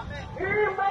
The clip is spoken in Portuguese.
Amém.